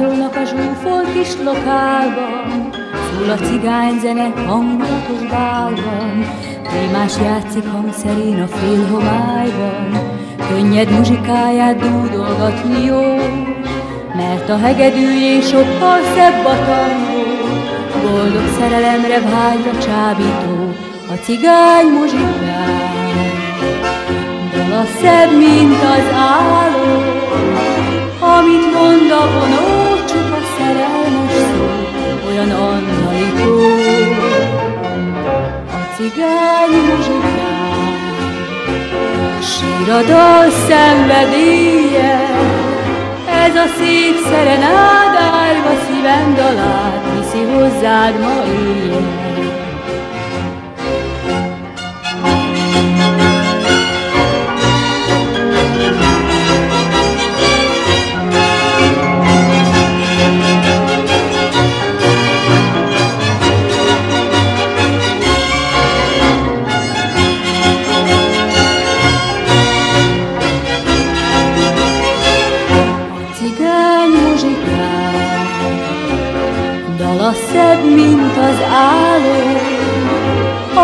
Táncolnak a zsúfolt kis lokálban, Szól a cigányzene hangulatos bálban, Prémás játszik hangszerén a félhomályban, Könnyed muzsikáját dúdolgatni jó, Mert a hegedűjén sokkal szebb a tangó, Boldog szerelemre vágyra csábító, A cigány muzsikál. Dala szebb, mint az cigány muzsikál, sír a dal szenvedélye, ez a szép szerenád árva szívem dalát, viszi hozzád ma Dala szebb, mint az álom,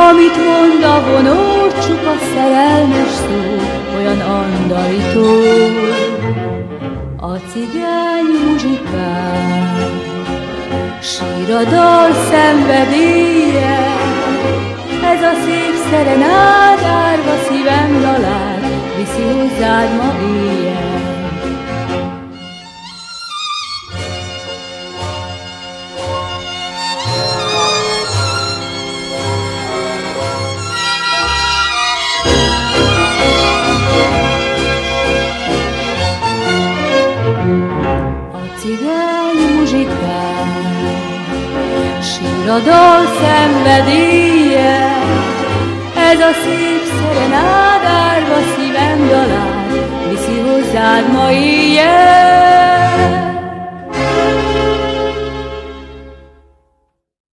amit mond a vonó, csupa szerelmes szó, olyan andalító. A cigány muzsikál, sír a dal szenvedélye, ez a szép szerenád árva szívem dalát, viszi hozzád ma éjjel. Dal szenvedélye, ez a szép szerenát,